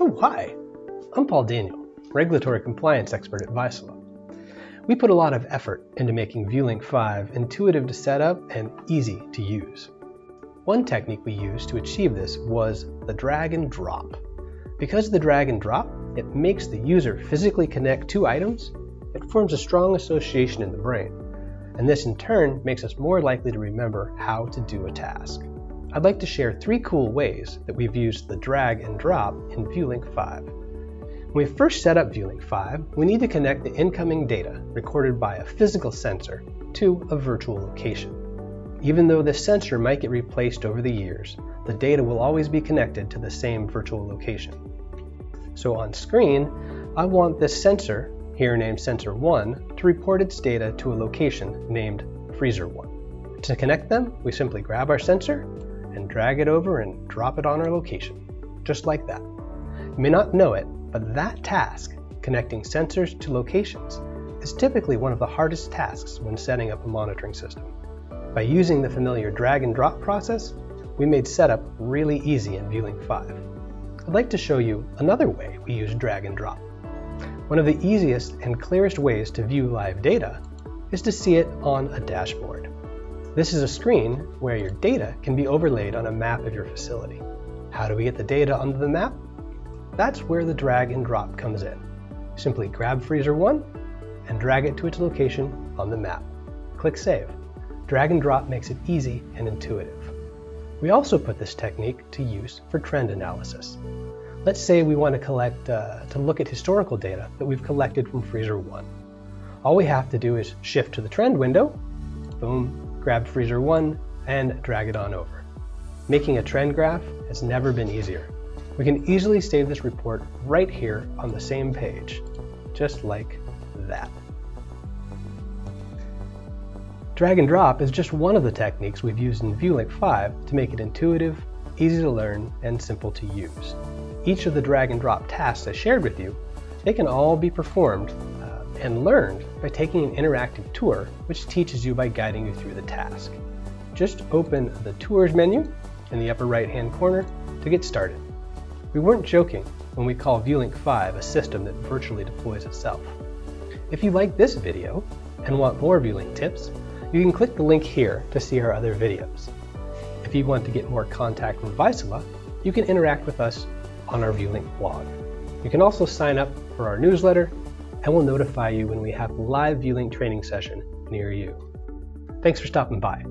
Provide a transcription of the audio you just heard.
Oh, hi. I'm Paul Daniel, regulatory compliance expert at Vaisala. We put a lot of effort into making viewLinc 5 intuitive to set up and easy to use. One technique we used to achieve this was the drag and drop. Because of the drag and drop, it makes the user physically connect two items, it forms a strong association in the brain, and this in turn makes us more likely to remember how to do a task. I'd like to share three cool ways that we've used the drag and drop in viewLinc 5. When we first set up viewLinc 5, we need to connect the incoming data recorded by a physical sensor to a virtual location. Even though this sensor might get replaced over the years, the data will always be connected to the same virtual location. So on screen, I want this sensor, here named Sensor 1, to report its data to a location named Freezer 1. To connect them, we simply grab our sensor and drag it over and drop it on our location, just like that. You may not know it, but that task, connecting sensors to locations, is typically one of the hardest tasks when setting up a monitoring system. By using the familiar drag and drop process, we made setup really easy in viewLinc 5. I'd like to show you another way we use drag and drop. One of the easiest and clearest ways to view live data is to see it on a dashboard. This is a screen where your data can be overlaid on a map of your facility. How do we get the data onto the map? That's where the drag and drop comes in. Simply grab Freezer 1 and drag it to its location on the map. Click Save. Drag and drop makes it easy and intuitive. We also put this technique to use for trend analysis. Let's say we want to collect, uh, to look at historical data that we've collected from Freezer 1. All we have to do is shift to the trend window, boom, grab Freezer 1, and drag it on over. Making a trend graph has never been easier. We can easily save this report right here on the same page, just like that. Drag and drop is just one of the techniques we've used in viewLinc 5 to make it intuitive, easy to learn, and simple to use. Each of the drag and drop tasks I shared with you, they can all be performed and learned by taking an interactive tour which teaches you by guiding you through the task. Just open the Tours menu in the upper right hand corner to get started. We weren't joking when we call viewLinc 5 a system that virtually deploys itself. If you like this video and want more viewLinc tips, you can click the link here to see our other videos. If you want to get more contact from Vaisala, you can interact with us on our viewLinc blog. You can also sign up for our newsletter and we'll notify you when we have a live viewLinc training session near you. Thanks for stopping by.